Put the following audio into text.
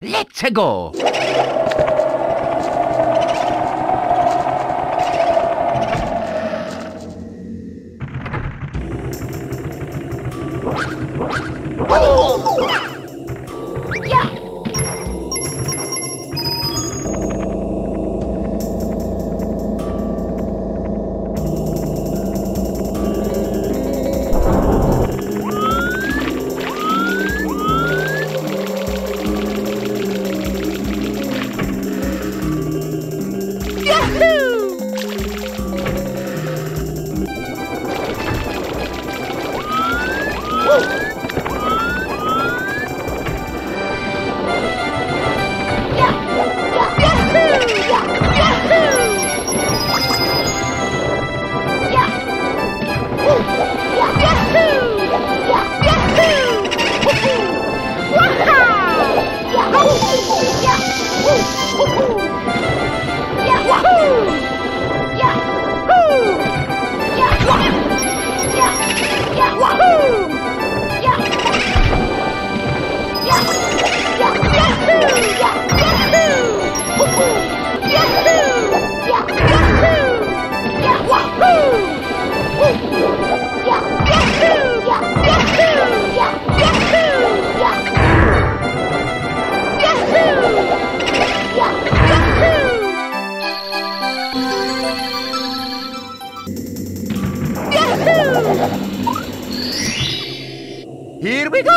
Let's go! 哦 Here we go!